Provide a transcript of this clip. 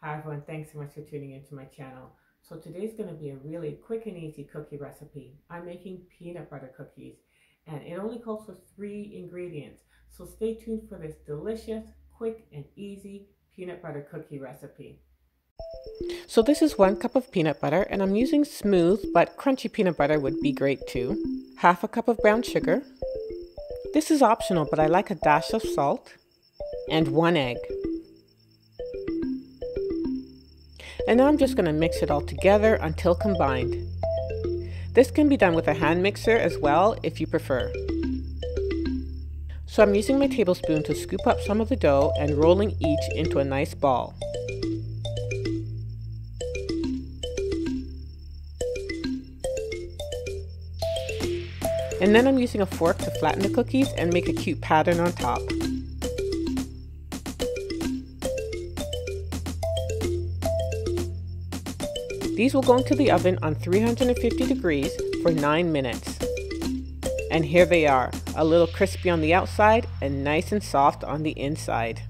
Hi everyone, thanks so much for tuning into my channel. So today's going to be a really quick and easy cookie recipe. I'm making peanut butter cookies and it only calls for three ingredients. So stay tuned for this delicious, quick and easy peanut butter cookie recipe. So this is one cup of peanut butter and I'm using smooth but crunchy peanut butter would be great too. Half a cup of brown sugar. This is optional but I like a dash of salt. And one egg. And now I'm just going to mix it all together until combined. This can be done with a hand mixer as well if you prefer. So I'm using my tablespoon to scoop up some of the dough and rolling each into a nice ball. And then I'm using a fork to flatten the cookies and make a cute pattern on top. These will go into the oven on 350 degrees for 9 minutes. And here they are, a little crispy on the outside and nice and soft on the inside.